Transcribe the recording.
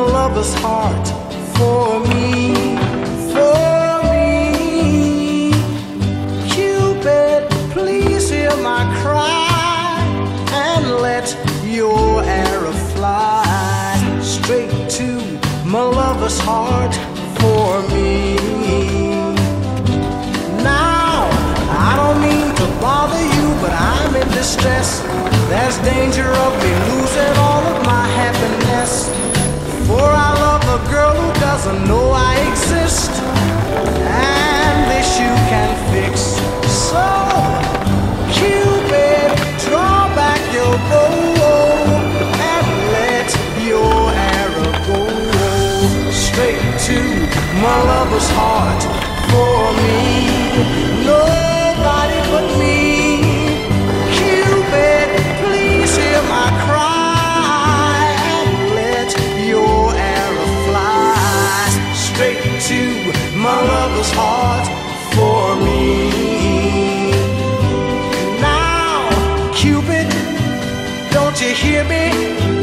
lover's heart for me, for me. Cupid, please hear my cry and let your arrow fly straight to my lover's heart for me. Now, I don't mean to bother you, but I'm in distress. There's danger of me losing doesn't know I exist. And this you can fix. So, Cupid, draw back your bow and let your arrow go straight to my lover's heart you hear me?